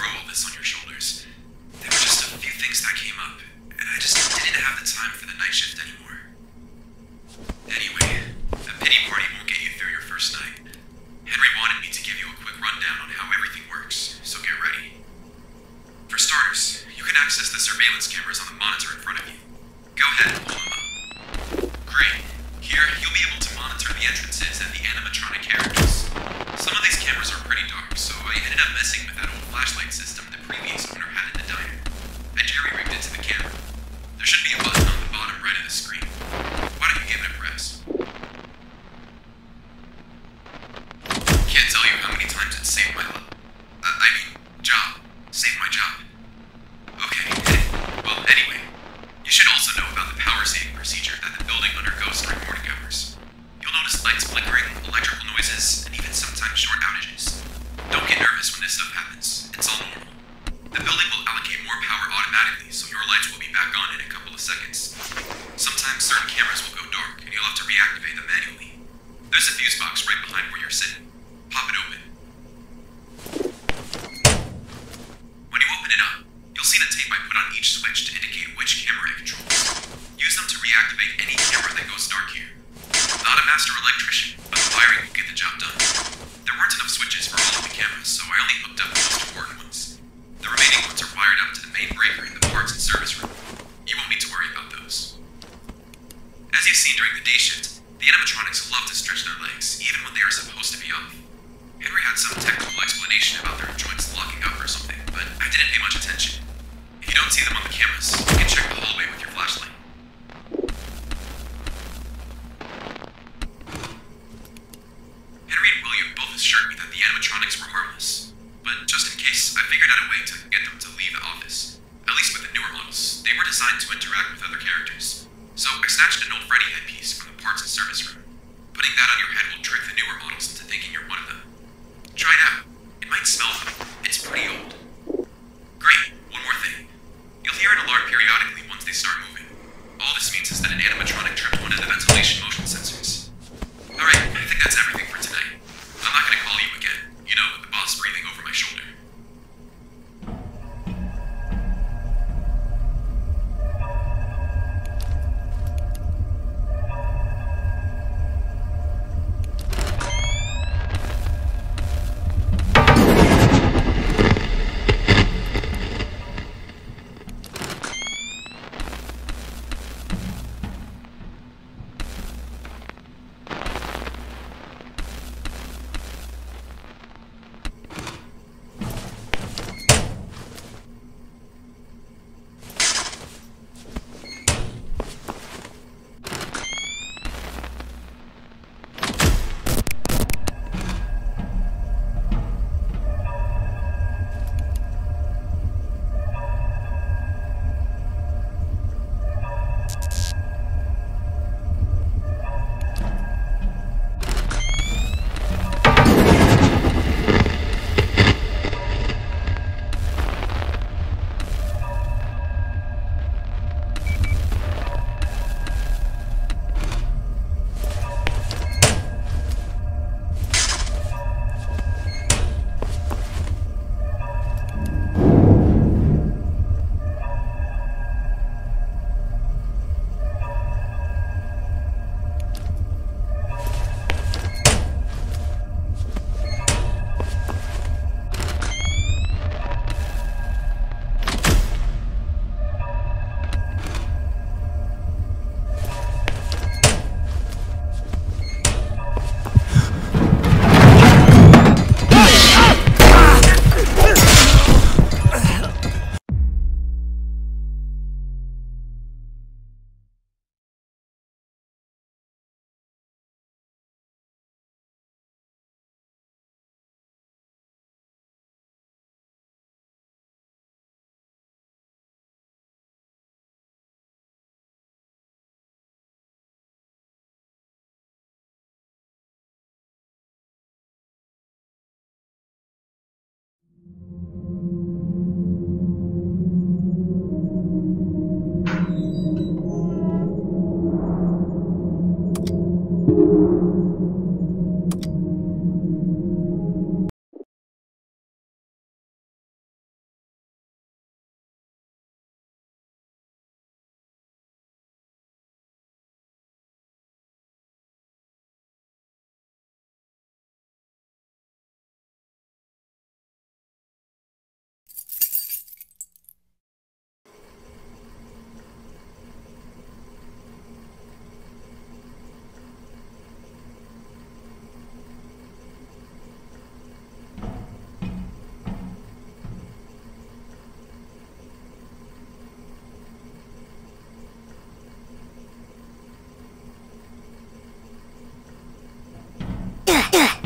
bear all this on your shoulders. There were just a few things that came up, and I just didn't have the time for the night shift anymore. Lights flickering, electrical noises, and even sometimes short outages. Don't get nervous when this stuff happens. It's all normal. The building will allocate more power automatically, so your lights will be back on in a couple of seconds. Sometimes certain cameras will go dark, and you'll have to reactivate them manually. There's a fuse box right behind where you're sitting. Pop it open. When you open it up, you'll see the tape I put on each switch to indicate which camera it controls. Use them to reactivate any camera that goes dark here. Not a master electrician, but the wiring will get the job done. There weren't enough switches for all of the cameras, so I only hooked up the most important ones. The remaining ones are wired up to the main breaker in the parts and service room. You won't need to worry about those. As you've seen during the day shift, the animatronics love to stretch their legs, even when they are supposed to be off. Henry had some technical explanation about their joints locking up or something, but I didn't pay much attention. If you don't see them on the cameras, you can check the hallway but just in case, I figured out a way to get them to leave the office. At least with the newer models, they were designed to interact with other characters. So I snatched an old Freddy headpiece from the parts and service room. Putting that on your head will trick the newer models into thinking you're one of them. Try it out. It might smell funny. Ugh.